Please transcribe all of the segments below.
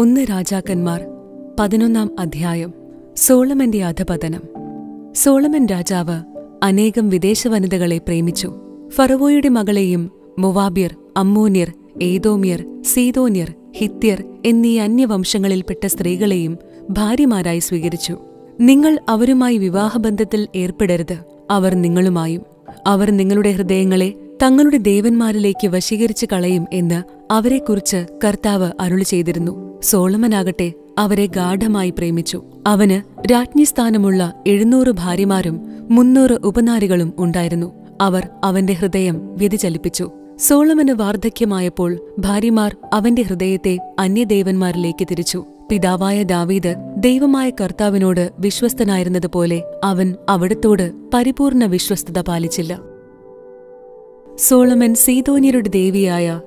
ഒന്ന് രാജാക്കന്മാർ പതിനൊന്നാം അധ്യായം സോളമന്റെ അധപതനം. സോളമൻ രാജാവ് അനേകം വിദേശ വനിതകളെ പ്രേമിച്ചു. ഫറവോയുടെ മകളെയും മൊവാബ്യർ അമ്മോന്യർ ഏതോമ്യർ സീതോന്യർ ഹിത്യർ എന്നീ അന്യവംശങ്ങളിൽപ്പെട്ട സ്ത്രീകളെയും ഭാര്യമാരായി സ്വീകരിച്ചു. നിങ്ങൾ അവരുമായി വിവാഹബന്ധത്തിൽ ഏർപ്പെടരുത്. അവർ നിങ്ങളുമായും അവർ നിങ്ങളുടെ ഹൃദയങ്ങളെ തങ്ങളുടെ ദേവന്മാരിലേക്ക് വശീകരിച്ചു കളയും എന്ന് അവരെക്കുറിച്ച് കർത്താവ് അരുളി ചെയ്തിരുന്നു. സോളമനാകട്ടെ അവരെ ഗാഢമായി പ്രേമിച്ചു. അവന് രാജ്ഞിസ്ഥാനമുള്ള എഴുന്നൂറ് ഭാര്യമാരും മുന്നൂറ് ഉപനാരികളും ഉണ്ടായിരുന്നു. അവർ അവന്റെ ഹൃദയം വ്യതിചലിപ്പിച്ചു. സോളമന് വാർദ്ധക്യമായപ്പോൾ ഭാര്യമാർ അവന്റെ ഹൃദയത്തെ അന്യദേവന്മാരിലേക്ക് തിരിച്ചു. പിതാവായ ദാവീദ് ദൈവമായ കർത്താവിനോട് വിശ്വസ്തനായിരുന്നതുപോലെ അവൻ അവിടത്തോട് പരിപൂർണ വിശ്വസ്തത പാലിച്ചില്ല. സോളമൻ സീതോന്യരുടെ ദേവിയായ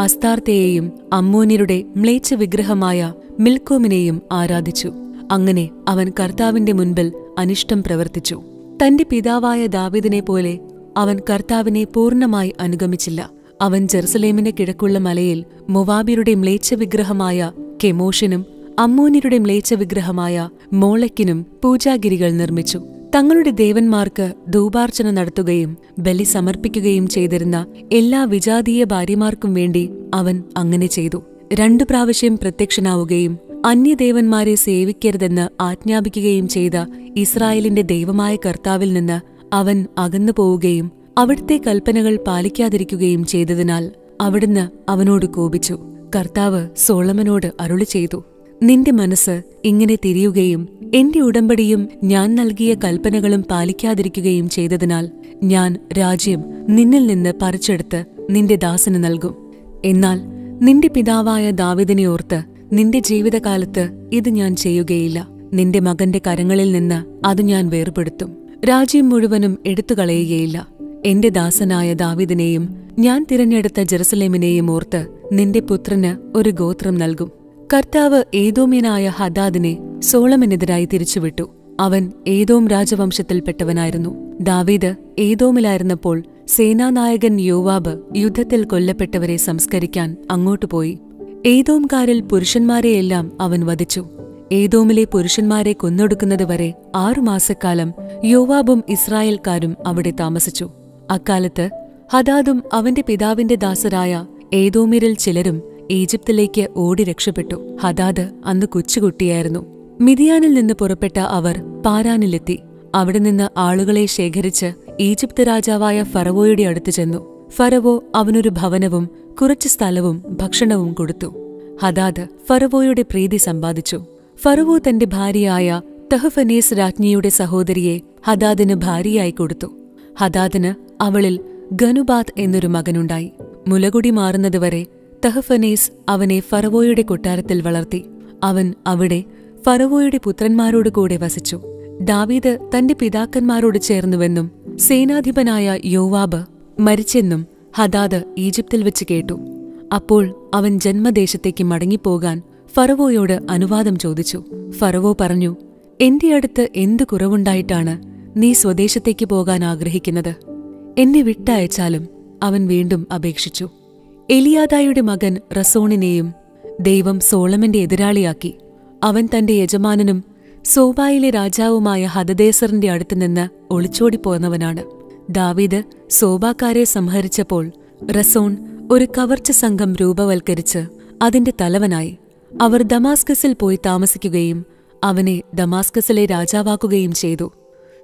അസ്താർത്തയെയും അമ്മോന്യരുടെ മ്ലേച്ഛ വിഗ്രഹമായ മിൽക്കോമിനെയും ആരാധിച്ചു. അങ്ങനെ അവൻ കർത്താവിന്റെ മുൻപിൽ അനിഷ്ടം പ്രവർത്തിച്ചു. തന്റെ പിതാവായ ദാവിദിനെ പോലെ അവൻ കർത്താവിനെ പൂർണമായി അനുഗമിച്ചില്ല. അവൻ ജെറുസലേമിന് കിഴക്കുള്ള മലയിൽ മൊവാബിയുടെ മ്ലേച്ഛ വിഗ്രഹമായ കെമോഷിനും അമ്മോന്യരുടെ മ്ലേച്ഛ വിഗ്രഹമായ മോളക്കിനും പൂജാഗിരികൾ നിർമ്മിച്ചു. തങ്ങളുടെ ദേവന്മാർക്ക് ധൂപാർച്ചന നടത്തുകയും ബലി സമർപ്പിക്കുകയും ചെയ്തിരുന്ന എല്ലാ വിജാതീയ ഭാര്യമാർക്കും വേണ്ടി അവൻ അങ്ങനെ ചെയ്തു. രണ്ടു പ്രാവശ്യം പ്രത്യക്ഷനാവുകയും അന്യദേവന്മാരെ സേവിക്കരുതെന്ന് ആജ്ഞാപിക്കുകയും ചെയ്ത ഇസ്രായേലിന്റെ ദൈവമായ കർത്താവിൽ നിന്ന് അവൻ അകന്നു പോവുകയും അവിടുത്തെ കൽപ്പനകൾ പാലിക്കാതിരിക്കുകയും ചെയ്തതിനാൽ അവിടുന്ന് അവനോട് കോപിച്ചു. കർത്താവ് സോളമനോട് അരുളി ചെയ്തു നിന്റെ മനസ്സ് ഇങ്ങനെ തിരിയുകയും എന്റെ ഉടമ്പടിയും ഞാൻ നൽകിയ കൽപ്പനകളും പാലിക്കാതിരിക്കുകയും ചെയ്തതിനാൽ ഞാൻ രാജ്യം നിന്നിൽ നിന്ന് പറിച്ചെടുത്ത് നിന്റെ ദാസന് നൽകും. എന്നാൽ നിന്റെ പിതാവായ ദാവിദിനെ ഓർത്ത് നിന്റെ ജീവിതകാലത്ത് ഇത് ഞാൻ ചെയ്യുകയില്ല. നിന്റെ മകന്റെ കരങ്ങളിൽ നിന്ന് അത് ഞാൻ വേർപെടുത്തും. രാജ്യം മുഴുവനും എടുത്തുകളയുകയില്ല. എന്റെ ദാസനായ ദാവിദിനെയും ഞാൻ തിരഞ്ഞെടുത്ത ജെറുസലേമിനെയും ഓർത്ത് നിന്റെ പുത്രന് ഒരു ഗോത്രം നൽകും. കർത്താവ് ഏതോമ്യനായ ഹദാദിനെ സോളമിനെതിരായി തിരിച്ചുവിട്ടു. അവൻ ഏതോം രാജവംശത്തിൽപ്പെട്ടവനായിരുന്നു. ദാവീദ് ഏതോമിലായിരുന്നപ്പോൾ സേനാനായകൻ യോവാബ് യുദ്ധത്തിൽ കൊല്ലപ്പെട്ടവരെ സംസ്കരിക്കാൻ അങ്ങോട്ടു പോയി. ഏതോംകാരിൽ പുരുഷന്മാരെയെല്ലാം അവൻ വധിച്ചു. ഏതോമിലെ പുരുഷന്മാരെ കൊന്നൊടുക്കുന്നതുവരെ ആറുമാസക്കാലം യോവാബും ഇസ്രായേൽക്കാരും അവിടെ താമസിച്ചു. അക്കാലത്ത് ഹദാദും അവന്റെ പിതാവിന്റെ ദാസരായ ഏതോമിരിൽ ചിലരും ഈജിപ്തിലേക്ക് ഓടി രക്ഷപ്പെട്ടു. ഹദാദ് അന്ന് കൊച്ചുകുട്ടിയായിരുന്നു. മിതിയാനിൽ നിന്ന് പുറപ്പെട്ട അവർ പാരാനിലെത്തി. അവിടെ നിന്ന് ആളുകളെ ശേഖരിച്ച് ഈജിപ്ത് രാജാവായ ഫറവോയുടെ അടുത്ത് ചെന്നു. ഫറവോ അവനൊരു ഭവനവും കുറച്ച് സ്ഥലവും ഭക്ഷണവും കൊടുത്തു. ഹദാദ് ഫറവോയുടെ പ്രീതി സമ്പാദിച്ചു. ഫറവോ തന്റെ ഭാര്യയായ തഹഫനീസ് രാജ്ഞിയുടെ സഹോദരിയെ ഹദാദിന് ഭാര്യയായി കൊടുത്തു. ഹദാദിന് അവളിൽ ഖനുബാദ് എന്നൊരു മകനുണ്ടായി. മുലകുടി മാറുന്നതുവരെ തഹഫനേസ് അവനെ ഫറവോയുടെ കൊട്ടാരത്തിൽ വളർത്തി. അവൻ അവിടെ ഫറവോയുടെ പുത്രന്മാരോട് കൂടെ വസിച്ചു. ദാവീദ് തന്റെ പിതാക്കന്മാരോട് ചേർന്നുവെന്നും സേനാധിപനായ യോവാബ് മരിച്ചെന്നും ഹദാദ് ഈജിപ്തിൽ വെച്ച് കേട്ടു. അപ്പോൾ അവൻ ജന്മദേശത്തേക്ക് മടങ്ങിപ്പോകാൻ ഫറവോയോട് അനുവാദം ചോദിച്ചു. ഫറവോ പറഞ്ഞു എന്റെ അടുത്ത് എന്തു കുറവുണ്ടായിട്ടാണ് നീ സ്വദേശത്തേക്ക് പോകാൻ ആഗ്രഹിക്കുന്നത്? എന്നെ വിട്ടയച്ചാലും അവൻ വീണ്ടും അപേക്ഷിച്ചു. എലിയാദായുടെ മകൻ റസോണിനെയും ദൈവം സോളമന്റെ എതിരാളിയാക്കി. അവൻ തന്റെ യജമാനനും സോബായിലെ രാജാവുമായ ഹദദേസറിന്റെ അടുത്തുനിന്ന് ഒളിച്ചോടിപ്പോന്നവനാണ്. ദാവീദ് സോബാക്കാരെ സംഹരിച്ചപ്പോൾ റസോൺ ഒരു കവർച്ച സംഘം രൂപവൽക്കരിച്ച് അതിന്റെ തലവനായി. അവർ ദമാസ്കസിൽ പോയി താമസിക്കുകയും അവനെ ദമാസ്കസിലെ രാജാവാക്കുകയും ചെയ്തു.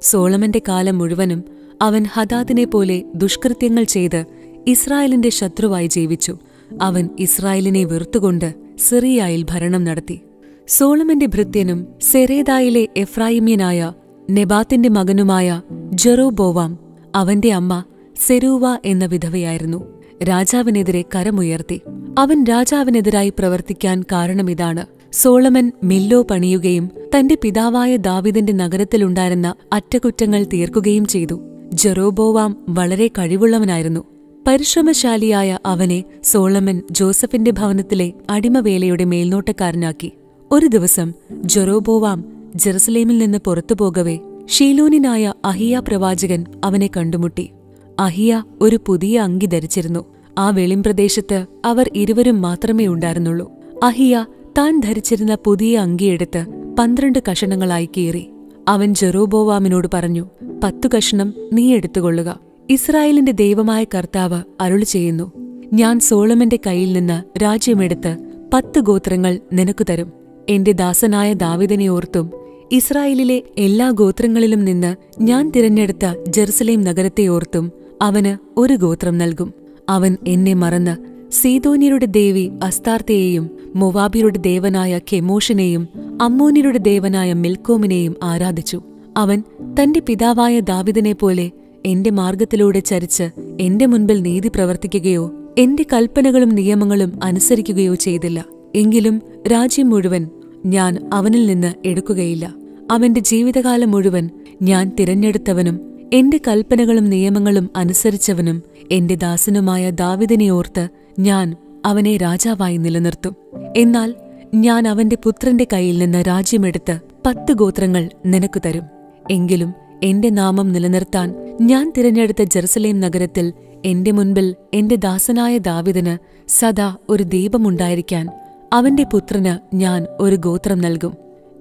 സോളമന്റെ കാലം മുഴുവനും അവൻ ഹദാദിനെ പോലെ ദുഷ്കൃത്യങ്ങൾ ചെയ്ത് ഇസ്രായേലിന്റെ ശത്രുവായി ജീവിച്ചു. അവൻ ഇസ്രായേലിനെ വെറുത്തുകൊണ്ട് സിറിയായിൽ ഭരണം നടത്തി. സോളമന്റെ ഭൃത്യനും സെറേദായിലെ എഫ്രായിമ്യനായ നെബാത്തിന്റെ മകനുമായ ജെറോബോവാം അവന്റെ അമ്മ സെരൂവ എന്ന വിധവയായിരുന്നു. രാജാവിനെതിരെ കരമുയർത്തി. അവൻ രാജാവിനെതിരായി പ്രവർത്തിക്കാൻ കാരണമിതാണ് സോളമൻ മില്ലോ പണിയുകയും തന്റെ പിതാവായ ദാവിദിന്റെ നഗരത്തിലുണ്ടായിരുന്ന അറ്റകുറ്റങ്ങൾ തീർക്കുകയും ചെയ്തു. ജെറോബോവാം വളരെ കഴിവുള്ളവനായിരുന്നു. പരിശ്രമശാലിയായ അവനെ സോളമൻ ജോസഫിന്റെ ഭവനത്തിലെ അടിമവേലയുടെ മേൽനോട്ടക്കാരനാക്കി. ഒരു ദിവസം ജൊറോബോവാം ജെറുസലേമിൽ നിന്ന് പുറത്തു പുറത്തുപോകവേ ഷീലോനിനായ അഹിയ പ്രവാചകൻ അവനെ കണ്ടുമുട്ടി. അഹിയ ഒരു പുതിയ അങ്കി ധരിച്ചിരുന്നു. ആ വെളിംപ്രദേശത്ത് അവർ ഇരുവരും മാത്രമേ ഉണ്ടായിരുന്നുള്ളൂ. അഹിയ താൻ ധരിച്ചിരുന്ന പുതിയ അങ്കിയെടുത്ത് പന്ത്രണ്ട് കഷണങ്ങളായി കീറി. അവൻ ജെറോബോവാമിനോട് പറഞ്ഞു പത്തു കഷണം നീ എടുത്തുകൊള്ളുക. ഇസ്രായേലിന്റെ ദൈവമായ കർത്താവ് അരുളി ചെയ്യുന്നു ഞാൻ സോളമന്റെ കയ്യിൽ നിന്ന് രാജ്യമെടുത്ത് പത്ത് ഗോത്രങ്ങൾ നിനക്കു തരും. എന്റെ ദാസനായ ദാവിദിനെ ഓർത്തും ഇസ്രായേലിലെ എല്ലാ ഗോത്രങ്ങളിലും നിന്ന് ഞാൻ തിരഞ്ഞെടുത്ത ജെറുസലേം നഗരത്തെ ഓർത്തും അവന് ഒരു ഗോത്രം നൽകും. അവൻ എന്നെ മറന്ന് സീതോന്യരുടെ ദേവി അസ്താർത്തയെയും മൊവാബിയുടെ ദേവനായ കെമോഷിനെയും അമ്മോന്യരുടെ ദേവനായ മിൽക്കോമിനെയും ആരാധിച്ചു. അവൻ തന്റെ പിതാവായ ദാവിദിനെ പോലെ എന്റെ മാർഗത്തിലൂടെ ചരിച്ച് എന്റെ മുൻപിൽ നീതി പ്രവർത്തിക്കുകയോ എന്റെ കൽപ്പനകളും നിയമങ്ങളും അനുസരിക്കുകയോ ചെയ്തില്ല. എങ്കിലും രാജ്യം മുഴുവൻ ഞാൻ അവനിൽ നിന്ന് എടുക്കുകയില്ല. അവന്റെ ജീവിതകാലം മുഴുവൻ ഞാൻ തിരഞ്ഞെടുത്തവനും എന്റെ കൽപ്പനകളും നിയമങ്ങളും അനുസരിച്ചവനും എന്റെ ദാസനുമായ ദാവിദിനെ ഓർത്ത് ഞാൻ അവനെ രാജാവായി നിലനിർത്തും. എന്നാൽ ഞാൻ അവന്റെ പുത്രന്റെ കയ്യിൽ നിന്ന് രാജ്യമെടുത്ത് പത്ത് ഗോത്രങ്ങൾ നിനക്കു തരും. എങ്കിലും എന്റെ നാമം നിലനിർത്താൻ ഞാൻ തിരഞ്ഞെടുത്ത ജെറുസലേം നഗരത്തിൽ എന്റെ മുൻപിൽ എന്റെ ദാസനായ ദാവിദിന് സദാ ഒരു ദീപമുണ്ടായിരിക്കാൻ അവന്റെ പുത്രന് ഞാൻ ഒരു ഗോത്രം നൽകും.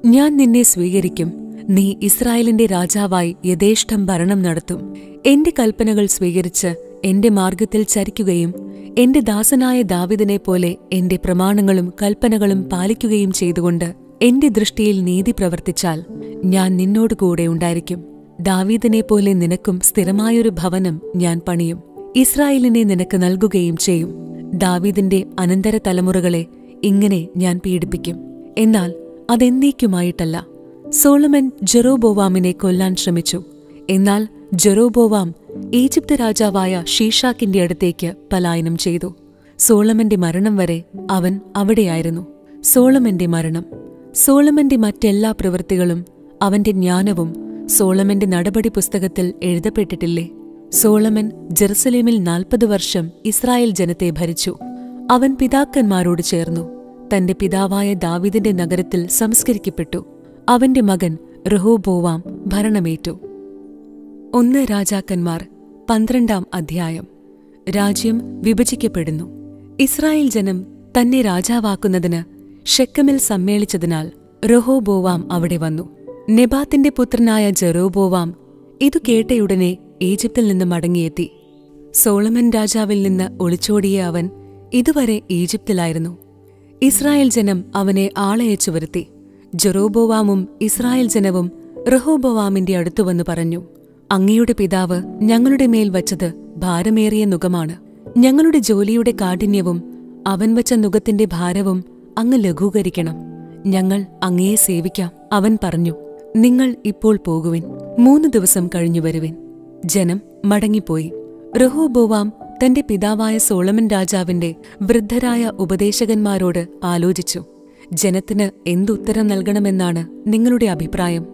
ഞാൻ നിന്നെ സ്വീകരിക്കും. നീ ഇസ്രായേലിന്റെ രാജാവായി യഥേഷ്ടം ഭരണം നടത്തും. എന്റെ കൽപ്പനകൾ സ്വീകരിച്ച് എന്റെ മാർഗത്തിൽ ചരിക്കുകയും എന്റെ ദാസനായ ദാവിദിനെ പോലെ എന്റെ പ്രമാണങ്ങളും കൽപ്പനകളും പാലിക്കുകയും ചെയ്തുകൊണ്ട് എന്റെ ദൃഷ്ടിയിൽ നീതി പ്രവർത്തിച്ചാൽ ഞാൻ നിന്നോടുകൂടെ ഉണ്ടായിരിക്കും. ദാവീദിനെ പോലെ നിനക്കും സ്ഥിരമായൊരു ഭവനം ഞാൻ പണിയും. ഇസ്രായേലിനെ നിനക്ക് നൽകുകയും ചെയ്യും. ദാവീദിന്റെ അനന്തര തലമുറകളെ ഇങ്ങനെ ഞാൻ പീഡിപ്പിക്കും. എന്നാൽ അതെന്നേക്കുമായിട്ടല്ല. സോളമൻ ജെറോബോവാമിനെ കൊല്ലാൻ ശ്രമിച്ചു. എന്നാൽ ജെറോബോവാം ഈജിപ്ത് രാജാവായ ഷീഷാക്കിന്റെ അടുത്തേക്ക് പലായനം ചെയ്തു. സോളമന്റെ മരണം വരെ അവൻ അവിടെയായിരുന്നു. സോളമന്റെ മരണം. സോളമന്റെ മറ്റെല്ലാ പ്രവൃത്തികളും അവന്റെ ജ്ഞാനവും സോളമന്റെ നടപടി പുസ്തകത്തിൽ എഴുതപ്പെട്ടിട്ടില്ലേ? സോളമൻ ജെറുസലേമിൽ നാൽപ്പത് വർഷം ഇസ്രായേൽ ജനത്തെ ഭരിച്ചു. അവൻ പിതാക്കന്മാരോട് ചേർന്നു. തന്റെ പിതാവായ ദാവിദിന്റെ നഗരത്തിൽ സംസ്കരിക്കപ്പെട്ടു. അവന്റെ മകൻ റഹോബോവാം ഭരണമേറ്റു. ഒന്ന് രാജാക്കന്മാർ പന്ത്രണ്ടാം അധ്യായം. രാജ്യം വിഭജിക്കപ്പെടുന്നു. ഇസ്രായേൽ ജനം തന്നെ രാജാവാക്കുന്നതിന് ഷെക്കമിൽ സമ്മേളിച്ചതിനാൽ റഹോബോവാം അവിടെ വന്നു. നെബാത്തിന്റെ പുത്രനായ ജെറോബോവാം ഇതു കേട്ടയുടനെ ഈജിപ്തിൽ നിന്ന് മടങ്ങിയെത്തി. സോളമൻ രാജാവിൽ നിന്ന് ഒളിച്ചോടിയ അവൻ ഇതുവരെ ഈജിപ്തിലായിരുന്നു. ഇസ്രായേൽ ജനം അവനെ ആളയച്ചു വരുത്തി. ജെറോബോവാമും ഇസ്രായേൽ ജനവും റഹോബോവാമിന്റെ അടുത്തുവന്നു പറഞ്ഞു അങ്ങയുടെ പിതാവ് ഞങ്ങളുടെ മേൽ വച്ചത് ഭാരമേറിയ നുഖമാണ്. ഞങ്ങളുടെ ജോലിയുടെ കാഠിന്യവും അവൻ വച്ച നുഖത്തിന്റെ ഭാരവും അങ്ങ് ലഘൂകരിക്കണം. ഞങ്ങൾ അങ്ങയെ സേവിക്കാം അവൻ പറഞ്ഞു. നിങ്ങൾ ഇപ്പോൾ പോകുവിൻ. മൂന്ന് ദിവസം കഴിഞ്ഞു വരുവിൻ. ജനം മടങ്ങിപ്പോയി. റഹോബോവാം തന്റെ പിതാവായ സോളമൻ രാജാവിന്റെ വൃദ്ധരായ ഉപദേശകന്മാരോട് ആലോചിച്ചു. ജനത്തിന് എന്തുത്തരം നൽകണമെന്നാണ് നിങ്ങളുടെ അഭിപ്രായം?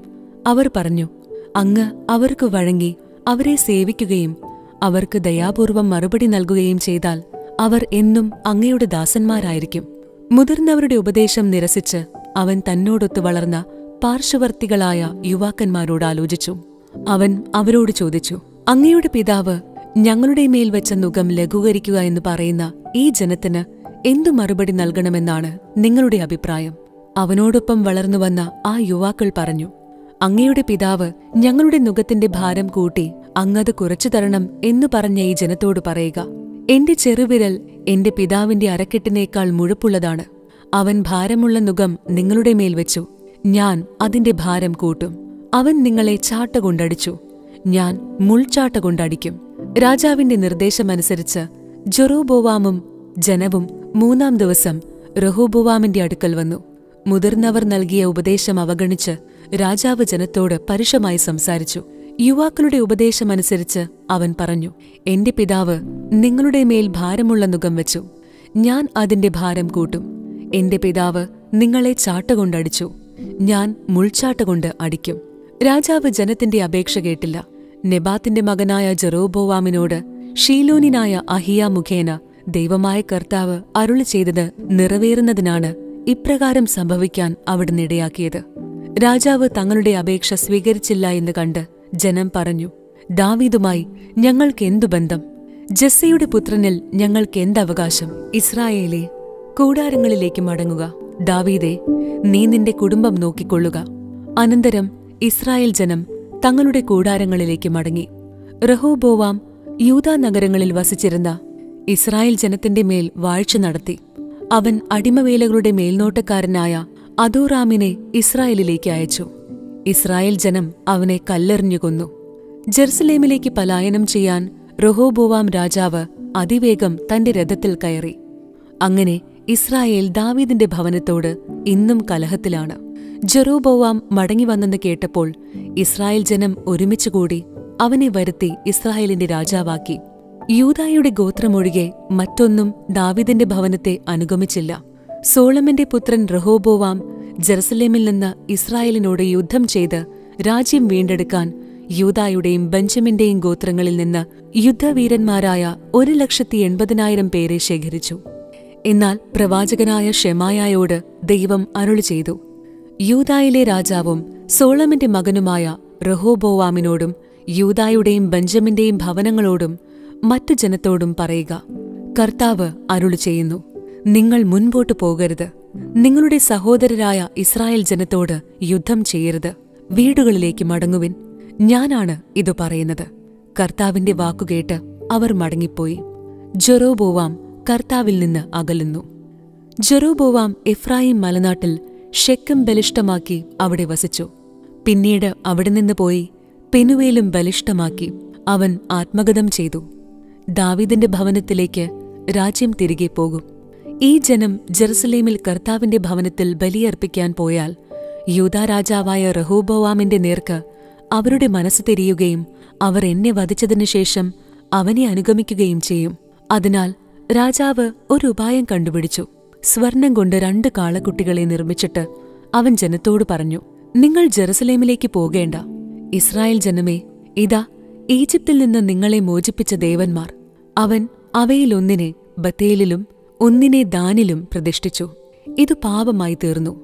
അവർ പറഞ്ഞു അങ്ങ് അവർക്ക് വഴങ്ങി അവരെ സേവിക്കുകയും അവർക്ക് ദയാപൂർവം മറുപടി നൽകുകയും ചെയ്താൽ അവർ എന്നും അങ്ങയുടെ ദാസന്മാരായിരിക്കും. മുതിർന്നവരുടെ ഉപദേശം നിരസിച്ച് അവൻ തന്നോടൊത്തു വളർന്ന പാർശ്വവർത്തികളായ യുവാക്കന്മാരോട് ആലോചിച്ചു. അവൻ അവരോട് ചോദിച്ചു അങ്ങയുടെ പിതാവ് ഞങ്ങളുടെ മേൽ വെച്ച നുഖം ലഘൂകരിക്കുക എന്ന് പറയുന്ന ഈ ജനത്തിന് എന്തു മറുപടി നൽകണമെന്നാണ് നിങ്ങളുടെ അഭിപ്രായം? അവനോടൊപ്പം വളർന്നുവന്ന ആ യുവാക്കൾ പറഞ്ഞു അങ്ങയുടെ പിതാവ് ഞങ്ങളുടെ നുഖത്തിന്റെ ഭാരം കൂട്ടി അങ്ങത് കുറച്ചു തരണം എന്നു പറഞ്ഞ ഈ ജനത്തോട് പറയുക. എന്റെ ചെറുവിരൽ എന്റെ പിതാവിന്റെ അരക്കെട്ടിനേക്കാൾ മുഴുപ്പുള്ളതാണ്. അവൻ ഭാരമുള്ള നുഖം നിങ്ങളുടെ മേൽ വെച്ചു. ഞാൻ അതിന്റെ ഭാരം കൂട്ടും. അവൻ നിങ്ങളെ ചാട്ട കൊണ്ടടിച്ചു ഞാൻ മുൾചാട്ട കൊണ്ടടിക്കും രാജാവിന്റെ നിർദ്ദേശമനുസരിച്ച് ജൊറോബോവാമും ജനവും മൂന്നാം ദിവസം റഹോബോവാമിന്റെ അടുക്കൽ വന്നു. മുതിർന്നവർ നൽകിയ ഉപദേശം അവഗണിച്ച് രാജാവ് ജനത്തോട് പരുഷമായി സംസാരിച്ചു. യുവാക്കളുടെ ഉപദേശമനുസരിച്ച് അവൻ പറഞ്ഞു എന്റെ പിതാവ് നിങ്ങളുടെ മേൽ ഭാരമുള്ള നുഖം വെച്ചു. ഞാൻ അതിന്റെ ഭാരം കൂട്ടും. എന്റെ പിതാവ് നിങ്ങളെ ചാട്ടുകൊണ്ടടിച്ചു. ഞാൻ മുൾച്ചാട്ടുകൊണ്ട് അടിക്കും. രാജാവ് ജനത്തിന്റെ അപേക്ഷ കേട്ടില്ല. നെബാത്തിന്റെ മകനായ ജെറോബോവാമിനോട് ഷീലോനിനായ അഹിയ മുഖേന ദൈവമായ കർത്താവ് അരുളി ചെയ്തത് നിറവേറുന്നതിനാണ് ഇപ്രകാരം സംഭവിക്കാൻ അവിടുന്ന് ഇടയാക്കിയത്. രാജാവ് തങ്ങളുടെ അപേക്ഷ സ്വീകരിച്ചില്ല എന്ന് കണ്ട് ജനം പറഞ്ഞു ദാവീദുമായി ഞങ്ങൾക്കെന്തു ബന്ധം? ജസ്സയുടെ പുത്രനിൽ ഞങ്ങൾക്കെന്തവകാശം ഇസ്രായേലെ കൂടാരങ്ങളിലേക്ക് മടങ്ങുക. ദാവീദെ നീ നിന്റെ കുടുംബം നോക്കിക്കൊള്ളുക. അനന്തരം ഇസ്രായേൽ ജനം തങ്ങളുടെ കൂടാരങ്ങളിലേക്ക് മടങ്ങി. റഹോബോവാം യൂതാ നഗരങ്ങളിൽ വസിച്ചിരുന്ന ഇസ്രായേൽ ജനത്തിന്റെ മേൽ വാഴ്ച നടത്തി. അവൻ അടിമവേലകളുടെ മേൽനോട്ടക്കാരനായ അദോറാമിനെ ഇസ്രായേലിലേക്ക് അയച്ചു. ഇസ്രായേൽ ജനം അവനെ കല്ലെറിഞ്ഞു കൊന്നു ജെറുസലേമിലേക്ക് പലായനം ചെയ്യാൻ റൊഹോബോവാം രാജാവ് അതിവേഗം തന്റെ രഥത്തിൽ കയറി. അങ്ങനെ ഇസ്രായേൽ ദാവീദിന്റെ ഭവനത്തോട് ഇന്നും കലഹത്തിലാണ്. ജെറോബോവാം മടങ്ങിവന്നെന്ന് കേട്ടപ്പോൾ ഇസ്രായേൽ ജനം ഒരുമിച്ചുകൂടി അവനെ വരുത്തി ഇസ്രായേലിന്റെ രാജാവാക്കി. യൂതായുടെ ഗോത്രമൊഴികെ മറ്റൊന്നും ദാവീദിന്റെ ഭവനത്തെ അനുഗമിച്ചില്ല. സോളമന്റെ പുത്രൻ റഹോബോവാം ജെറുസലേമിൽ നിന്ന് ഇസ്രായേലിനോട് യുദ്ധം ചെയ്ത് രാജ്യം വീണ്ടെടുക്കാൻ യൂതായുടെയും ബെഞ്ചമിന്റെയും ഗോത്രങ്ങളിൽ നിന്ന് യുദ്ധവീരന്മാരായ ഒരു ലക്ഷത്തി എൺപതിനായിരം പേരെ ശേഖരിച്ചു. എന്നാൽ പ്രവാചകനായ ഷെമായായോട് ദൈവം അരുളി ചെയ്തു. യൂതായിലെ രാജാവും സോളമിന്റെ മകനുമായ റഹോബോവാമിനോടും യൂതായുടെയും ബെഞ്ചമിന്റെയും ഭവനങ്ങളോടും മറ്റു ജനത്തോടും പറയുക കർത്താവ് അരുളി ചെയ്യുന്നു നിങ്ങൾ മുൻപോട്ടു പോകരുത്. നിങ്ങളുടെ സഹോദരരായ ഇസ്രായേൽ ജനത്തോട് യുദ്ധം ചെയ്യരുത്. വീടുകളിലേക്ക് മടങ്ങുവിൻ. ഞാനാണ് ഇതു പറയുന്നത്. കർത്താവിന്റെ വാക്കുകേട്ട് അവർ മടങ്ങിപ്പോയി. ജെറോബോവാം കർത്താവിൽ നിന്ന് അകലുന്നു. ജെറോബോവാം എഫ്രായിം മലനാട്ടിൽ ഷെക്കും ബലിഷ്ടമാക്കി അവിടെ വസിച്ചു. പിന്നീട് അവിടെ നിന്ന് പോയി പെനുവേലും ബലിഷ്ടമാക്കി അവൻ ആത്മഗതം ചെയ്തു. ദാവീദിന്റെ ഭവനത്തിലേക്ക് രാജ്യം തിരികെ പോകും. ഈ ജനം ജെറുസലേമിൽ കർത്താവിന്റെ ഭവനത്തിൽ ബലിയർപ്പിക്കാൻ പോയാൽ യൂദാ രാജാവായ റഹൂബോവാമിന്റെ നേർക്ക് അവരുടെ മനസ്സ് തിരിയുകയും അവർ എന്നെ വധിച്ചതിനു ശേഷം അവനെ അനുഗമിക്കുകയും ചെയ്യും. അതിനാൽ രാജാവ് ഒരു ഉപായം കണ്ടുപിടിച്ചു. സ്വർണം കൊണ്ട് രണ്ട് കാളക്കുട്ടികളെ നിർമ്മിച്ചിട്ട് അവൻ ജനത്തോട് പറഞ്ഞു നിങ്ങൾ ജെറുസലേമിലേക്ക് പോകേണ്ട. ഇസ്രായേൽ ജനമേ ഇതാ ഈജിപ്തിൽ നിന്ന് നിങ്ങളെ മോചിപ്പിച്ച ദേവന്മാർ. അവൻ അവയിലൊന്നിനെ ബത്തേലിലും ഒന്നിനെ ദാനിലും പ്രതിഷ്ഠിച്ചു. ഇത് പാപമായി തീർന്നു.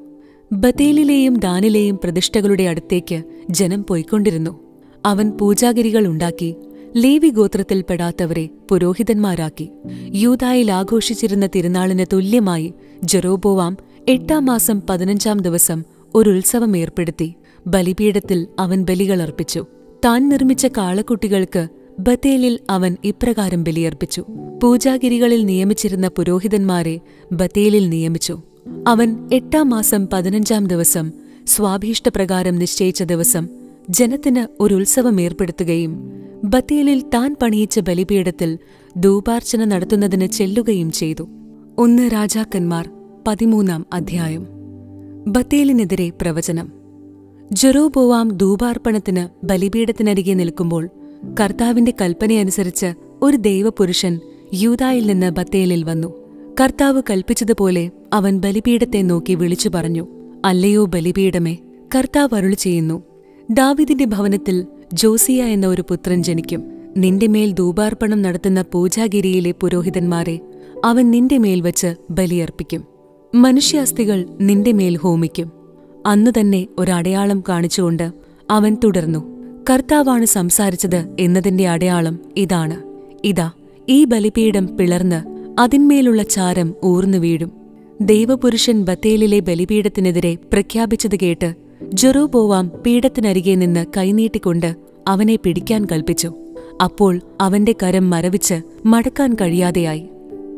ബത്തേലിലെയും ദാനിലെയും പ്രതിഷ്ഠകളുടെ അടുത്തേക്ക് ജനം പോയിക്കൊണ്ടിരുന്നു. അവൻ പൂജാഗിരികൾ ഉണ്ടാക്കി ലേവി ഗോത്രത്തിൽപ്പെടാത്തവരെ പുരോഹിതന്മാരാക്കി. യൂതായിൽ ആഘോഷിച്ചിരുന്ന തിരുനാളിന് തുല്യമായി ജെറോബോവാം എട്ടാം മാസം പതിനഞ്ചാം ദിവസം ഒരു ഉത്സവം ഏർപ്പെടുത്തി. ബലിപീഠത്തിൽ അവൻ ബലികളർപ്പിച്ചു താൻ നിർമ്മിച്ച കാളക്കുട്ടികൾക്ക് ബത്തേലിൽ അവൻ ഇപ്രകാരം ബലിയർപ്പിച്ചു. പൂജാഗിരികളിൽ നിയമിച്ചിരുന്ന പുരോഹിതന്മാരെ ബത്തേലിൽ നിയമിച്ചു. അവൻ എട്ടാം മാസം പതിനഞ്ചാം ദിവസം സ്വാഭീഷ്ടപ്രകാരം നിശ്ചയിച്ച ദിവസം ജനത്തിന് ഒരു ഉത്സവം ഏർപ്പെടുത്തുകയും ബത്തേലിൽ താൻ പണിയിച്ച ബലിപീഠത്തിൽ ധൂപാർച്ചന നടത്തുന്നതിന് ചെല്ലുകയും ചെയ്തു. ഒന്ന് രാജാക്കന്മാർ പതിമൂന്നാം അധ്യായം. ബത്തേലിനെതിരെ പ്രവചനം. ജെറോബോവാം ധൂപാർപ്പണത്തിന് ബലിപീഠത്തിനരികെ നിൽക്കുമ്പോൾ കർത്താവിന്റെ കൽപ്പനയനുസരിച്ച് ഒരു ദൈവപുരുഷൻ യൂതായിൽ നിന്ന് ബത്തേലിൽ വന്നു. കർത്താവ് കൽപ്പിച്ചതുപോലെ അവൻ ബലിപീഠത്തെ നോക്കി വിളിച്ചു പറഞ്ഞു അല്ലയോ ബലിപീഠമേ കർത്താവ് അരുളി ചെയ്യുന്നു ദാവിദിന്റെ ഭവനത്തിൽ ജോസിയ എന്ന ഒരു പുത്രൻ ജനിക്കും. നിന്റെ മേൽ ധൂപാർപ്പണം നടത്തുന്ന പൂജാഗിരിയിലെ പുരോഹിതന്മാരെ അവൻ നിന്റെ മേൽ വച്ച് ബലിയർപ്പിക്കും. മനുഷ്യാസ്ഥികൾ നിന്റെ മേൽ ഹോമിക്കും. അന്നു തന്നെ ഒരടയാളം കാണിച്ചുകൊണ്ട് അവൻ തുടർന്നു. കർത്താവാണ് സംസാരിച്ചത് എന്നതിന്റെ അടയാളം ഇതാണ്. ഇതാ ഈ ബലിപീഠം പിളർന്ന് അതിന്മേലുള്ള ചാരം ഊർന്നു വീഴും. ദൈവപുരുഷൻ ബത്തേലിലെ ബലിപീഠത്തിനെതിരെ പ്രഖ്യാപിച്ചത് കേട്ട് ജെറോബോവാം പീഠത്തിനരികെ നിന്ന് കൈനീട്ടിക്കൊണ്ട് അവനെ പിടിക്കാൻ കൽപ്പിച്ചു. അപ്പോൾ അവന്റെ കരം മരവിച്ച് മടക്കാൻ കഴിയാതെയായി.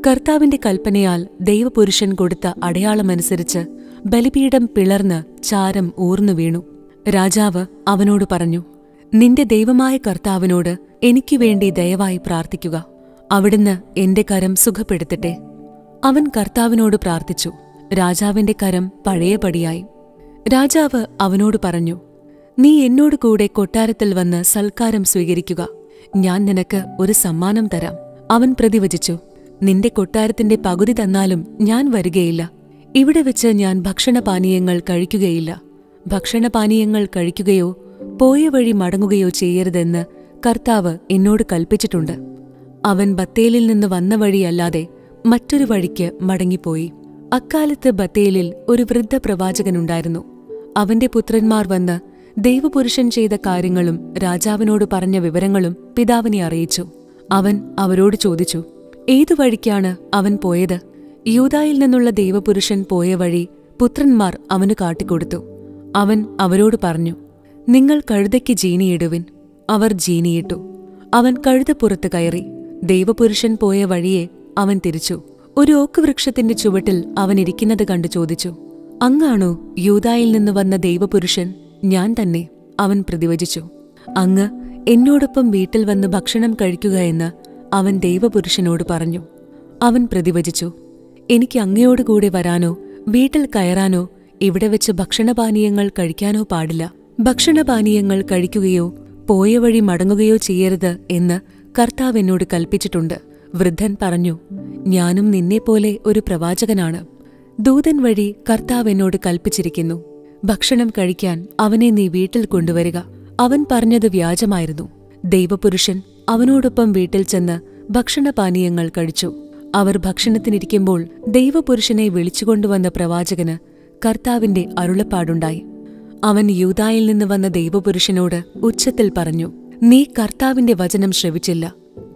കർത്താവിന്റെ കൽപ്പനയാൽ ദൈവപുരുഷൻ കൊടുത്ത അടയാളമനുസരിച്ച് ബലിപീഠം പിളർന്ന് ചാരം ഊർന്നു വീണു. രാജാവ് അവനോട് പറഞ്ഞു നിന്റെ ദൈവമായ കർത്താവിനോട് എനിക്കു വേണ്ടി ദയവായി പ്രാർത്ഥിക്കുക. അവിടുന്ന് എന്റെ കരം സുഖപ്പെടുത്തട്ടെ. അവൻ കർത്താവിനോട് പ്രാർത്ഥിച്ചു. രാജാവിന്റെ കരം പഴയപടിയായി. രാജാവ് അവനോട് പറഞ്ഞു നീ എന്നോട് കൂടെ കൊട്ടാരത്തിൽ വന്ന് സൽക്കാരം സ്വീകരിക്കുക. ഞാൻ നിനക്ക് ഒരു സമ്മാനം തരാം. അവൻ പ്രതിവചിച്ചു നിന്റെ കൊട്ടാരത്തിന്റെ പകുതി തന്നാലും ഞാൻ വരികയില്ല. ഇവിടെ വെച്ച് ഞാൻ ഭക്ഷണപാനീയങ്ങൾ കഴിക്കുകയില്ല. ഭക്ഷണപാനീയങ്ങൾ കഴിക്കുകയോ പോയ വഴി മടങ്ങുകയോ ചെയ്യരുതെന്ന് കർത്താവ് എന്നോട് കൽപ്പിച്ചിട്ടുണ്ട്. അവൻ ബത്തേലിൽ നിന്ന് വന്ന വഴിയല്ലാതെ മറ്റൊരു വഴിക്ക് മടങ്ങിപ്പോയി. അക്കാലത്ത് ബത്തേലിൽ ഒരു വൃദ്ധ പ്രവാചകനുണ്ടായിരുന്നു അവന്റെ പുത്രന്മാർ വന്ന് ദൈവപുരുഷൻ ചെയ്ത കാര്യങ്ങളും രാജാവിനോട് പറഞ്ഞ വിവരങ്ങളും പിതാവിനെ അറിയിച്ചു. അവൻ അവരോട് ചോദിച്ചു ഏതു വഴിക്കാണ് അവൻ പോയത്? യൂതായിൽ നിന്നുള്ള ദൈവപുരുഷൻ പോയ വഴി പുത്രന്മാർ അവന് കാട്ടിക്കൊടുത്തു. അവൻ അവരോട് പറഞ്ഞു നിങ്ങൾ കഴുതയ്ക്ക് ജീനിയിടുവിൻ. അവർ ജീനിയിട്ടു. അവൻ കഴുത കഴുതപ്പുറത്ത് കയറി. ദൈവപുരുഷൻ പോയ വഴിയെ അവൻ തിരിച്ചു. ഒരു ഓക്ക് വൃക്ഷത്തിന്റെ ചുവട്ടിൽ അവൻ ഇരിക്കുന്നത് കണ്ടു ചോദിച്ചു അങ്ങാണോ യൂതായിൽ നിന്ന് വന്ന ദൈവപുരുഷൻ? ഞാൻ തന്നെ. അവൻ പ്രതിവചിച്ചു. അങ്ങ് എന്നോടൊപ്പം വീട്ടിൽ വന്ന് ഭക്ഷണം കഴിക്കുക എന്ന് അവൻ ദൈവപുരുഷനോട് പറഞ്ഞു. അവൻ പ്രതിവചിച്ചു. എനിക്ക് അങ്ങയോട് കൂടെ വരാനോ വീട്ടിൽ കയറാനോ ഇവിടെ വെച്ച് ഭക്ഷണപാനീയങ്ങൾ കഴിക്കാനോ പാടില്ല. ഭക്ഷണപാനീയങ്ങൾ കഴിക്കുകയോ പോയ വഴി മടങ്ങുകയോ ചെയ്യരുത് എന്ന് കർത്താവ് എന്നോട് കൽപ്പിച്ചിട്ടുണ്ട്. വൃദ്ധൻ പറഞ്ഞു ഞാനും നിന്നെപ്പോലെ ഒരു പ്രവാചകനാണ്. ദൂതൻ വഴി കർത്താവ് എന്നോട് കൽപ്പിച്ചിരിക്കുന്നു. ഭക്ഷണം കഴിക്കാൻ അവനെ നീ വീട്ടിൽ കൊണ്ടുവരിക. അവൻ പറഞ്ഞത് വ്യാജമായിരുന്നു. ദൈവപുരുഷൻ അവനോടൊപ്പം വീട്ടിൽ ചെന്ന് ഭക്ഷണപാനീയങ്ങൾ കഴിച്ചു. അവർ ഭക്ഷണത്തിനിരിക്കുമ്പോൾ ദൈവപുരുഷനെ വിളിച്ചുകൊണ്ടുവന്ന പ്രവാചകന് കർത്താവിന്റെ അരുളപ്പാടുണ്ടായി. അവൻ യൂതായിൽ നിന്ന് വന്ന ദൈവപുരുഷനോട് ഉച്ചത്തിൽ പറഞ്ഞു നീ കർത്താവിന്റെ വചനം ശ്രവിച്ചില്ല.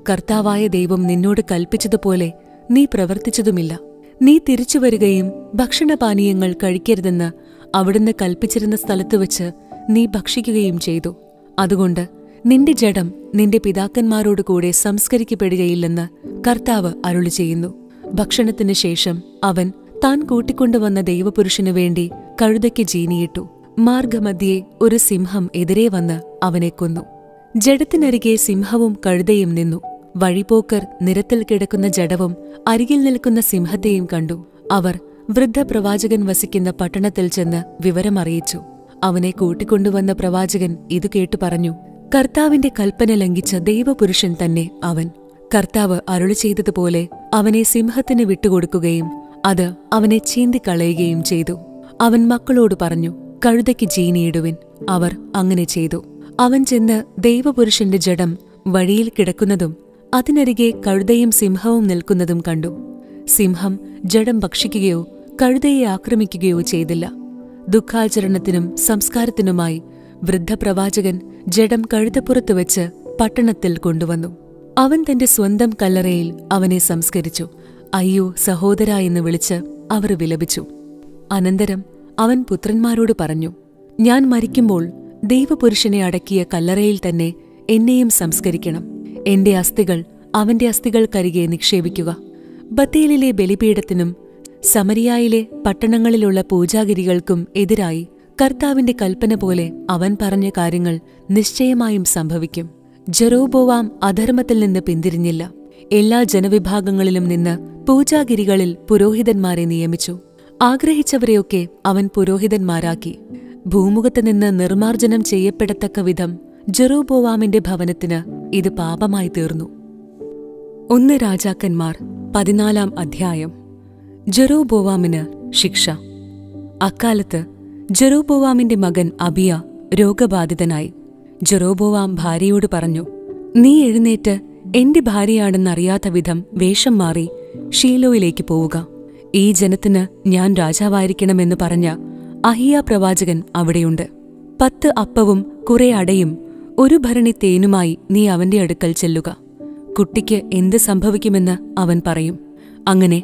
കർത്താവായ ദൈവം നിന്നോട് കൽപ്പിച്ചതുപോലെ നീ പ്രവർത്തിച്ചതുമില്ല. നീ തിരിച്ചു വരികയും ഭക്ഷണപാനീയങ്ങൾ കഴിക്കരുതെന്ന് അവിടുന്ന് കൽപ്പിച്ചിരുന്ന സ്ഥലത്ത് വച്ച് നീ ഭക്ഷിക്കുകയും ചെയ്തു. അതുകൊണ്ട് നിന്റെ ജഡം നിന്റെ പിതാക്കന്മാരോട് കൂടെ സംസ്കരിക്കപ്പെടുകയില്ലെന്ന് കർത്താവ് അരുളി ചെയ്യുന്നു. ഭക്ഷണത്തിനു ശേഷം അവൻ താൻ കൂട്ടിക്കൊണ്ടുവന്ന ദൈവപുരുഷനു വേണ്ടി കഴുതയ്ക്ക് ജീനിയിട്ടു. മാർഗമധ്യേ ഒരു സിംഹം എതിരെ വന്ന് അവനെ കൊന്നു. ജഡത്തിനരികെ സിംഹവും കഴുതയും നിന്നു. വഴിപോക്കർ നിരത്തിൽ കിടക്കുന്ന ജഡവും അരികിൽ നിൽക്കുന്ന സിംഹത്തെയും കണ്ടു. അവർ വൃദ്ധപ്രവാചകൻ വസിക്കുന്ന പട്ടണത്തിൽ ചെന്ന് വിവരമറിയിച്ചു. അവനെ കൂട്ടിക്കൊണ്ടുവന്ന പ്രവാചകൻ ഇതു കേട്ടു പറഞ്ഞു കർത്താവിന്റെ കൽപ്പന ലംഘിച്ച ദൈവപുരുഷൻ തന്നെ അവൻ. കർത്താവ് അരുളി ചെയ്തതുപോലെ അവനെ സിംഹത്തിന് വിട്ടുകൊടുക്കുകയും അത് അവനെ ചീന്തിക്കളയുകയും ചെയ്തു. അവൻ മക്കളോട് പറഞ്ഞു കഴുതയ്ക്ക് ജീനിയിടുവിൻ അവർ അങ്ങനെ ചെയ്തു. അവൻ ചെന്ന് ദൈവപുരുഷന്റെ ജഡം വഴിയിൽ കിടക്കുന്നതും അതിനരികെ കഴുതയും സിംഹവും നിൽക്കുന്നതും കണ്ടു. സിംഹം ജഡം ഭക്ഷിക്കുകയോ കഴുതയെ ആക്രമിക്കുകയോ ചെയ്തില്ല. ദുഃഖാചരണത്തിനും സംസ്കാരത്തിനുമായി വൃദ്ധപ്രവാചകൻ ജഡം കഴുതപ്പുറത്ത് വെച്ച് പട്ടണത്തിൽ കൊണ്ടുവന്നു. അവൻ തന്റെ സ്വന്തം കല്ലറയിൽ അവനെ സംസ്കരിച്ചു. അയ്യോ സഹോദര എന്ന് വിളിച്ച് അവർ വിലപിച്ചു. അനന്തരം അവൻ പുത്രന്മാരോട് പറഞ്ഞു ഞാൻ മരിക്കുമ്പോൾ ദൈവപുരുഷനെ അടക്കിയ കല്ലറയിൽ തന്നെ എന്നെയും സംസ്കരിക്കണം. എന്റെ അസ്ഥികൾ അവന്റെ അസ്ഥികൾക്കരികെ നിക്ഷേപിക്കുക. ബത്തേലിലെ ബലിപീഠത്തിനും സമരിയായിലെ പട്ടണങ്ങളിലുള്ള പൂജാഗിരികൾക്കും എതിരായി കർത്താവിന്റെ കൽപ്പന പോലെ അവൻ പറഞ്ഞ കാര്യങ്ങൾ നിശ്ചയമായും സംഭവിക്കും. ജെറോബോവാം അധർമ്മത്തിൽ നിന്ന് പിന്തിരിഞ്ഞില്ല. എല്ലാ ജനവിഭാഗങ്ങളിലും നിന്ന് പൂജാഗിരികളിൽ പുരോഹിതന്മാരെ നിയമിച്ചു. ആഗ്രഹിച്ചവരെയൊക്കെ അവൻ പുരോഹിതന്മാരാക്കി. ഭൂമുഖത്ത് നിന്ന് നിർമാർജനം ചെയ്യപ്പെടത്തക്ക വിധം ജെറോബോവാമിന്റെ ഭവനത്തിന് ഇത് പാപമായി തീർന്നു. ഒന്ന് രാജാക്കന്മാർ പതിനാലാം അധ്യായം. ജെറൂബോവാമിന് ശിക്ഷ. അക്കാലത്ത് ജെറൂബോവാമിന്റെ മകൻ അബിയ രോഗബാധിതനായി. ജെറോബോവാം ഭാര്യയോട് പറഞ്ഞു നീ എഴുന്നേറ്റ് എന്റെ ഭാര്യയാണെന്നറിയാത്ത വിധം വേഷം മാറി ഷീലോയിലേക്ക് പോവുക. ഈ ജനത്തിന് ഞാൻ രാജാവായിരിക്കണമെന്ന് പറഞ്ഞ അഹിയ പ്രവാചകൻ അവിടെയുണ്ട്. പത്ത് അപ്പവും കുറെ അടയും ഒരു ഭരണി തേനുമായി നീ അവന്റെ അടുക്കൽ ചെല്ലുക. കുട്ടിക്ക് എന്ത് സംഭവിക്കുമെന്ന് അവൻ പറയും. അങ്ങനെ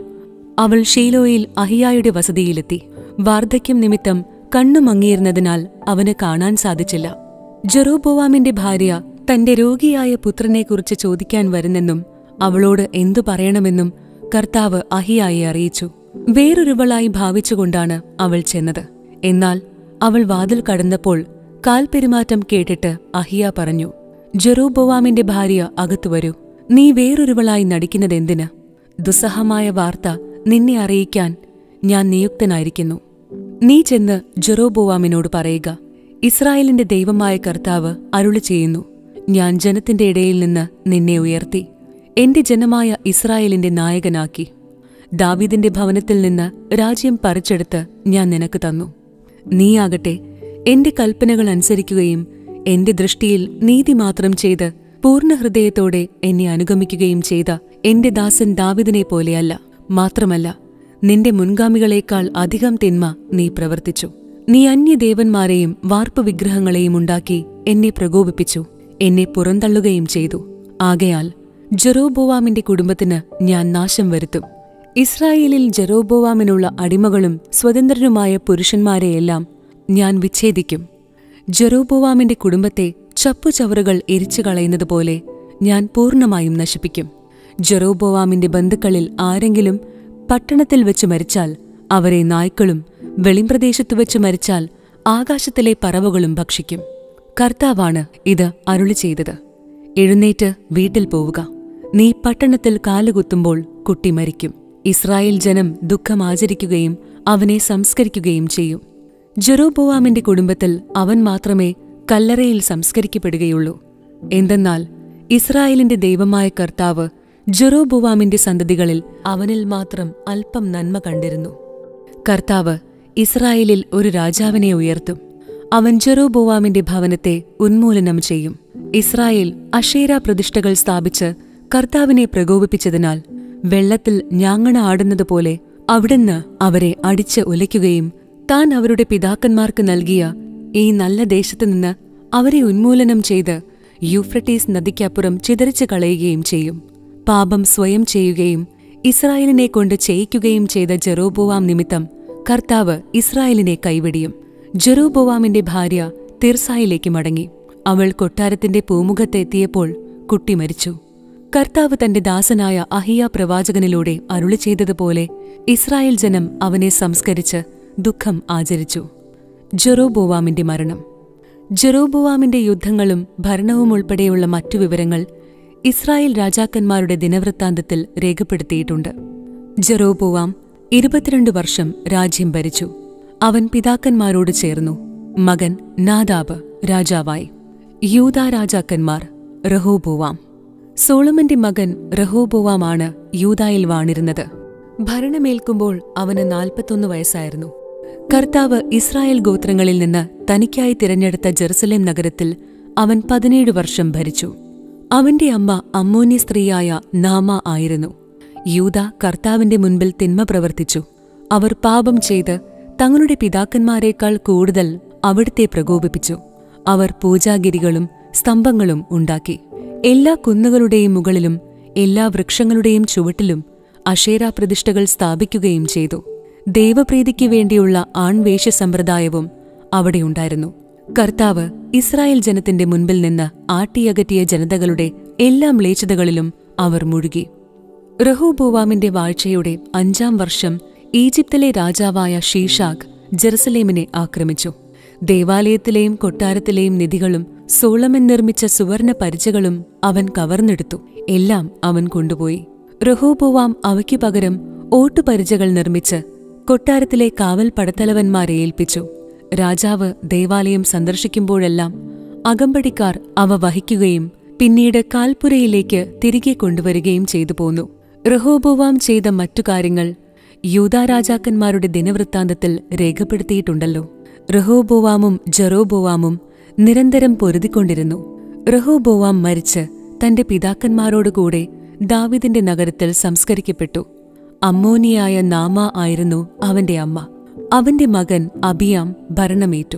അവൾ ഷീലോയിൽ അഹിയായുടെ വസതിയിലെത്തി. വാർദ്ധക്യം നിമിത്തം കണ്ണു മങ്ങിയിരുന്നതിനാൽ അവന് കാണാൻ സാധിച്ചില്ല. ജെറോബോവാമിന്റെ ഭാര്യ തന്റെ രോഗിയായ പുത്രനെക്കുറിച്ച് ചോദിക്കാൻ വരുന്നെന്നും അവളോട് എന്തു പറയണമെന്നും കർത്താവ് അഹിയായെ അറിയിച്ചു. വേറൊരുവളായി ഭാവിച്ചുകൊണ്ടാണ് അവൾ ചെന്നത്. എന്നാൽ അവൾ വാതിൽ കടന്നപ്പോൾ കാൽപെരുമാറ്റം കേട്ടിട്ട് അഹിയ പറഞ്ഞു ജെറൂബോവാമിന്റെ ഭാര്യ അകത്തു വരൂ. നീ വേറൊരുവളായി നടിക്കുന്നതെന്തിന്? ദുസ്സഹമായ വാർത്ത നിന്നെ അറിയിക്കാൻ ഞാൻ നിയുക്തനായിരിക്കുന്നു. നീ ചെന്ന് ജെറോബോവാമിനോട് പറയുക ഇസ്രായേലിന്റെ ദൈവമായ കർത്താവ് അരുളി ചെയ്യുന്നു. ഞാൻ ജനത്തിന്റെ ഇടയിൽ നിന്ന് നിന്നെ ഉയർത്തി. എന്റെ ജനമായ ഇസ്രായേലിന്റെ നായകനാക്കി. ദാവീദിന്റെ ഭവനത്തിൽ നിന്ന് രാജ്യം പറിച്ചെടുത്ത് ഞാൻ നിനക്ക് തന്നു. നീയാകട്ടെ എന്റെ കൽപ്പനകൾ അനുസരിക്കുകയും എന്റെ ദൃഷ്ടിയിൽ നീതി മാത്രം ചെയ്ത് പൂർണ ഹൃദയത്തോടെ എന്നെ അനുഗമിക്കുകയും ചെയ്ത എന്റെ ദാസൻ ദാവിദിനെ പോലെയല്ല. മാത്രമല്ല നിന്റെ മുൻഗാമികളേക്കാൾ അധികം തിന്മ നീ പ്രവർത്തിച്ചു. നീ അന്യദേവന്മാരെയും വാർപ്പ് വിഗ്രഹങ്ങളെയും ഉണ്ടാക്കി എന്നെ പ്രകോപിപ്പിച്ചു എന്നെ പുറന്തള്ളുകയും ചെയ്തു. ആകയാൽ ജെറോബോവാമിന്റെ കുടുംബത്തിന് ഞാൻ നാശം വരുത്തും. ഇസ്രായേലിൽ ജെറോബോവാമിനുള്ള അടിമകളും സ്വതന്ത്രരുമായ പുരുഷന്മാരെയെല്ലാം ഞാൻ വിച്ഛേദിക്കും. ജെറോബോവാമിന്റെ കുടുംബത്തെ ചപ്പുചവറുകൾ എരിച്ചു കളയുന്നതുപോലെ ഞാൻ പൂർണമായും നശിപ്പിക്കും. ജെറോബോവാമിന്റെ ബന്ധുക്കളിൽ ആരെങ്കിലും പട്ടണത്തിൽ വെച്ച് മരിച്ചാൽ അവരെ നായ്ക്കളും വെളിമ്പ്രദേശത്തു വെച്ച് മരിച്ചാൽ ആകാശത്തിലെ പറവകളും ഭക്ഷിക്കും. കർത്താവാണ് ഇത് അരുളി ചെയ്തത്. എഴുന്നേറ്റ് വീട്ടിൽ പോവുക. നീ പട്ടണത്തിൽ കാലുകുത്തുമ്പോൾ കുട്ടി മരിക്കും. ഇസ്രായേൽ ജനം ദുഃഖം ആചരിക്കുകയും അവനെ സംസ്കരിക്കുകയും ചെയ്യും. ജെറോബോവാമിന്റെ കുടുംബത്തിൽ അവൻ മാത്രമേ കല്ലറയിൽ സംസ്കരിക്കപ്പെടുകയുള്ളൂ. എന്തെന്നാൽ ഇസ്രായേലിന്റെ ദൈവമായ കർത്താവ് ജെറോബോവാമിന്റെ സന്തതികളിൽ അവനിൽ മാത്രം അല്പം നന്മ കണ്ടിരുന്നു. കർത്താവ് ഇസ്രായേലിൽ ഒരു രാജാവിനെ ഉയർത്തും. അവൻ ജെറോബോവാമിന്റെ ഭവനത്തെ ഉന്മൂലനം ചെയ്യും. ഇസ്രായേൽ അഷേര പ്രതിഷ്ഠകൾ സ്ഥാപിച്ച് കർത്താവിനെ പ്രകോപിപ്പിച്ചതിനാൽ വെള്ളത്തിൽ ഞാങ്ങണ ആടുന്നതുപോലെ അവിടുന്ന് അവരെ അടിച്ച് ഉലയ്ക്കുകയും താൻ അവരുടെ പിതാക്കന്മാർക്ക് നൽകിയ ഈ നല്ല ദേശത്തുനിന്ന് അവരെ ഉന്മൂലനം ചെയ്ത് യൂഫ്രട്ടീസ് നദിക്കപ്പുറം ചിതറിച്ചു കളയുകയും ചെയ്യും. പാപം സ്വയം ചെയ്യുകയും ഇസ്രായേലിനെ കൊണ്ട് ചെയ്യിക്കുകയും ചെയ്ത ജെറോബോവാം നിമിത്തം കർത്താവ് ഇസ്രായേലിനെ കൈവെടിയും. ജെറോബോവാമിന്റെ ഭാര്യ തിർസായിലേക്ക് മടങ്ങി. അവൾ കൊട്ടാരത്തിന്റെ പൂമുഖത്തെത്തിയപ്പോൾ കുട്ടി മരിച്ചു. കർത്താവ് തന്റെ ദാസനായ അഹിയ പ്രവാചകനിലൂടെ അരുളി ചെയ്തതുപോലെ ഇസ്രായേൽ ജനം അവനെ സംസ്കരിച്ച് ദുഃഖം ആചരിച്ചു. ജെറോബോവാമിന്റെ മരണം. ജെറോബോവാമിന്റെ യുദ്ധങ്ങളും ഭരണവും ഉൾപ്പെടെയുള്ള മറ്റു വിവരങ്ങൾ ഇസ്രായേൽ രാജാക്കന്മാരുടെ ദിനവൃത്താന്തത്തിൽ രേഖപ്പെടുത്തിയിട്ടുണ്ട്. ജെറോബോവാം ഇരുപത്തിരണ്ട് വർഷം രാജ്യം ഭരിച്ചു. അവൻ പിതാക്കന്മാരോട് ചേർന്നു. മകൻ നാദാബ് രാജാവായി. യൂദാ രാജാക്കന്മാർ റഹോബോവാം. സോളമന്റെ മകൻ റഹോബോവാമാണ് യൂതായിൽ വാണിരുന്നത്. ഭരണമേൽക്കുമ്പോൾ അവന് നാൽപ്പത്തൊന്ന് വയസ്സായിരുന്നു. കർത്താവ് ഇസ്രായേൽ ഗോത്രങ്ങളിൽ നിന്ന് തനിക്കായി തിരഞ്ഞെടുത്ത ജെറുസലേം നഗരത്തിൽ അവൻ പതിനേഴ് വർഷം ഭരിച്ചു. അവന്റെ അമ്മ അമ്മോന്യ സ്ത്രീയായ നാമ ആയിരുന്നു. യൂത കർത്താവിന്റെ മുൻപിൽ തിന്മ പ്രവർത്തിച്ചു. അവർ പാപം ചെയ്ത് തങ്ങളുടെ പിതാക്കന്മാരെക്കാൾ കൂടുതൽ അവിടുത്തെ പ്രകോപിപ്പിച്ചു. അവർ പൂജാഗിരികളും സ്തംഭങ്ങളും ഉണ്ടാക്കി. എല്ലാ കുന്നുകളുടെയും മുകളിലും എല്ലാ വൃക്ഷങ്ങളുടെയും ചുവട്ടിലും അഷേരാ പ്രതിഷ്ഠകൾ സ്ഥാപിക്കുകയും ചെയ്തു. ദൈവപ്രീതിക്ക് വേണ്ടിയുള്ള ആൺവേഷ സമ്പ്രദായവും അവിടെയുണ്ടായിരുന്നു കർത്താവ് ഇസ്രായേൽ ജനത്തിന്റെ മുൻപിൽ നിന്ന് ആട്ടിയകറ്റിയ ജനതകളുടെ എല്ലാ മ്ലേച്ഛതകളിലും അവർ മുഴുകി. റഹുബോവാമിന്റെ വാഴ്ചയുടെ അഞ്ചാം വർഷം ഈജിപ്തിലെ രാജാവായ ഷീഷാഖ് ജെറുസലേമിനെ ആക്രമിച്ചു. ദേവാലയത്തിലെയും കൊട്ടാരത്തിലെയും നിധികളും സോളമൻ നിർമ്മിച്ച സുവർണ പരിചകളും അവൻ കവർന്നെടുത്തു. എല്ലാം അവൻ കൊണ്ടുപോയി. റഹോബോവാം അവയ്ക്കു പകരം ഓട്ടുപരിചകൾ നിർമ്മിച്ച് കൊട്ടാരത്തിലെ കാവൽ പടത്തലവന്മാരെ ഏൽപ്പിച്ചു. രാജാവ് ദേവാലയം സന്ദർശിക്കുമ്പോഴെല്ലാം അകമ്പടിക്കാർ അവ വഹിക്കുകയും പിന്നീട് കാൽപുരയിലേക്ക് തിരികെ കൊണ്ടുവരികയും ചെയ്തു പോന്നു. റഹോബോവാം ചെയ്ത മറ്റു കാര്യങ്ങൾ യൂതാരാജാക്കന്മാരുടെ ദിനവൃത്താന്തത്തിൽ രേഖപ്പെടുത്തിയിട്ടുണ്ടല്ലോ. റഹോബോവാമും ജെറോബോവാമും നിരന്തരം പൊരുതിക്കൊണ്ടിരുന്നു. റഹോബോവാം മരിച്ച് തന്റെ പിതാക്കന്മാരോടുകൂടെ ദാവിദിന്റെ നഗരത്തിൽ സംസ്കരിക്കപ്പെട്ടു. അമ്മോനിയായ നാമ ആയിരുന്നു അവന്റെ അമ്മ. അവന്റെ മകൻ അബിയാം ഭരണമേറ്റു.